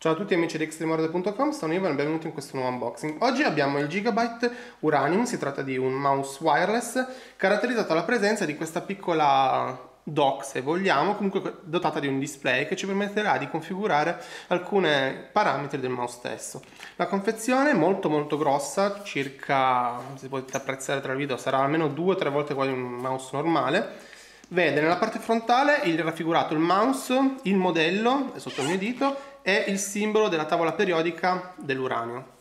Ciao a tutti amici di extremorde.com, sono Ivan e benvenuti in questo nuovo unboxing. Oggi abbiamo il Gigabyte Uranium, si tratta di un mouse wireless caratterizzato dalla presenza di questa piccola dock, se vogliamo, comunque dotata di un display che ci permetterà di configurare alcuni parametri del mouse stesso. La confezione è molto molto grossa, circa, se potete apprezzare tra il video, sarà almeno due o tre volte quasi un mouse normale. Vede nella parte frontale il raffigurato il mouse, il modello, è sotto il mio dito, è il simbolo della tavola periodica dell'uranio.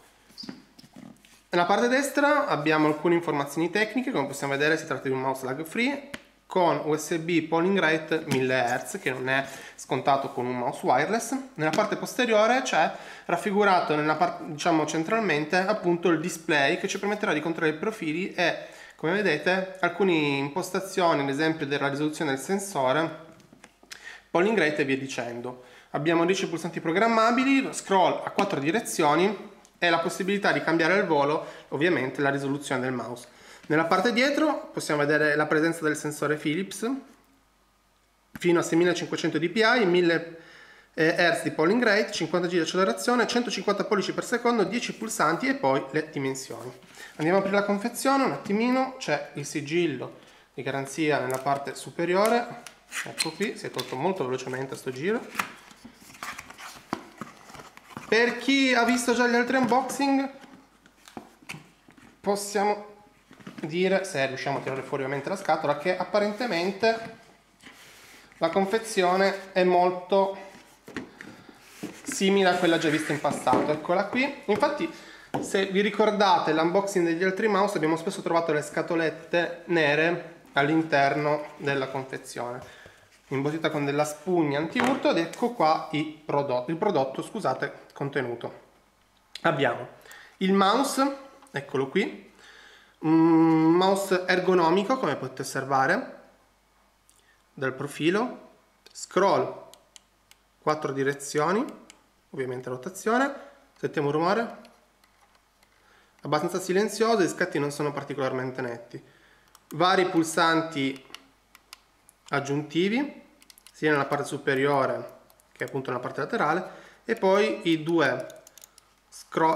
Nella parte destra abbiamo alcune informazioni tecniche, come possiamo vedere si tratta di un mouse lag free con USB polling rate 1000 Hz che non è scontato con un mouse wireless. Nella parte posteriore c'è raffigurato parte, diciamo centralmente appunto il display che ci permetterà di controllare i profili e come vedete alcune impostazioni ad esempio della risoluzione del sensore polling rate e via dicendo. Abbiamo 10 pulsanti programmabili, scroll a 4 direzioni e la possibilità di cambiare il volo, ovviamente la risoluzione del mouse. Nella parte dietro possiamo vedere la presenza del sensore Philips fino a 6500 dpi, 1000 Hz di polling rate, 50 G di accelerazione, 150 pollici per secondo, 10 pulsanti e poi le dimensioni. Andiamo a aprire la confezione un attimino, c'è il sigillo di garanzia nella parte superiore, ecco qui, si è tolto molto velocemente a sto giro per chi ha visto già gli altri unboxing, possiamo dire, se riusciamo a tirare fuori ovviamente la scatola, che apparentemente la confezione è molto simile a quella già vista in passato. Eccola qui. Infatti, se vi ricordate l'unboxing degli altri mouse, abbiamo spesso trovato le scatolette nere all'interno della confezione imbottita con della spugna anti-urto ed ecco qua il prodotto, il prodotto scusate, contenuto. Abbiamo il mouse, eccolo qui, un mouse ergonomico come potete osservare dal profilo, scroll, quattro direzioni, ovviamente rotazione, sentiamo rumore, abbastanza silenzioso, i scatti non sono particolarmente netti, vari pulsanti aggiuntivi sia nella parte superiore che appunto nella parte laterale e poi i due,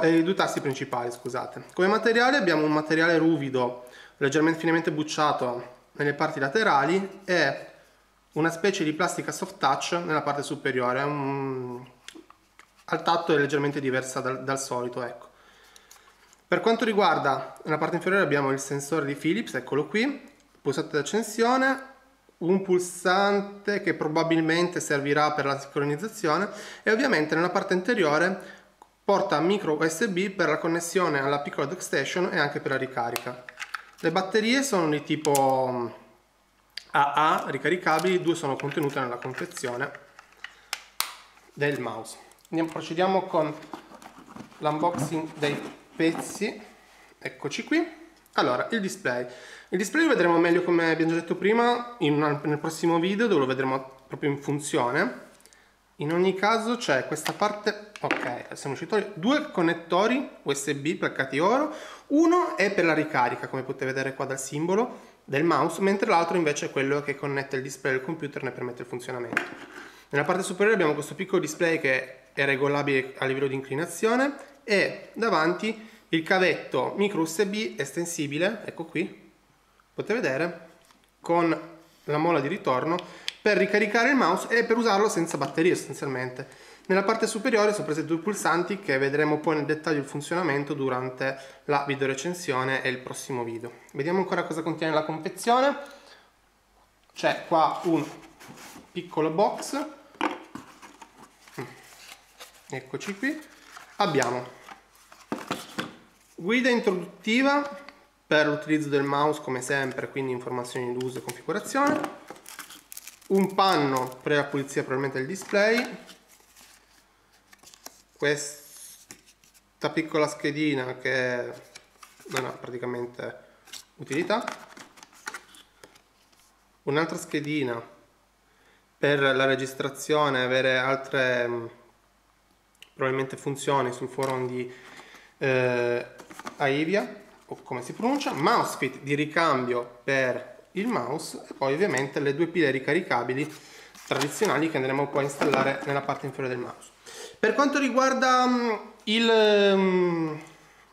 eh, i due tasti principali scusate. Come materiale abbiamo un materiale ruvido leggermente finemente bucciato nelle parti laterali e una specie di plastica soft touch nella parte superiore. Un... al tatto è leggermente diversa dal, dal solito ecco. Per quanto riguarda la parte inferiore abbiamo il sensore di Philips eccolo qui pulsante d'accensione un pulsante che probabilmente servirà per la sincronizzazione e ovviamente nella parte anteriore porta micro USB per la connessione alla piccola dockstation e anche per la ricarica. Le batterie sono di tipo AA ricaricabili, due sono contenute nella confezione del mouse. Andiamo, procediamo con l'unboxing dei pezzi, eccoci qui. Allora, il display. Il display lo vedremo meglio come abbiamo già detto prima una, nel prossimo video dove lo vedremo proprio in funzione. In ogni caso c'è questa parte, ok, siamo usciti due connettori USB placcati oro, uno è per la ricarica come potete vedere qua dal simbolo del mouse, mentre l'altro invece è quello che connette il display al computer e ne permette il funzionamento. Nella parte superiore abbiamo questo piccolo display che è regolabile a livello di inclinazione e davanti il cavetto micro USB estensibile, ecco qui, potete vedere, con la molla di ritorno per ricaricare il mouse e per usarlo senza batteria essenzialmente. Nella parte superiore sono presenti due pulsanti che vedremo poi nel dettaglio il funzionamento durante la video recensione e il prossimo video. Vediamo ancora cosa contiene la confezione. C'è qua un piccolo box. Eccoci qui. Abbiamo Guida introduttiva per l'utilizzo del mouse come sempre, quindi informazioni d'uso e configurazione. Un panno per la pulizia probabilmente del display. Questa piccola schedina che non ha praticamente utilità. Un'altra schedina per la registrazione, avere altre probabilmente funzioni sul forum di eh, Aivia, o come si pronuncia, mousefit di ricambio per il mouse e poi ovviamente le due pile ricaricabili tradizionali che andremo poi a installare nella parte inferiore del mouse. Per quanto riguarda um, il um,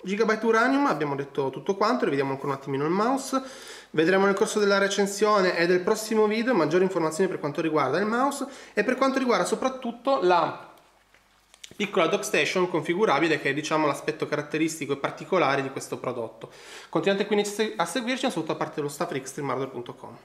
Gigabyte Uranium abbiamo detto tutto quanto, rivediamo ancora un attimino il mouse. Vedremo nel corso della recensione e del prossimo video maggiori informazioni per quanto riguarda il mouse e per quanto riguarda soprattutto la piccola dockstation configurabile che è diciamo l'aspetto caratteristico e particolare di questo prodotto. Continuate quindi a seguirci, un saluto a parte dello staff di extremehardware.com.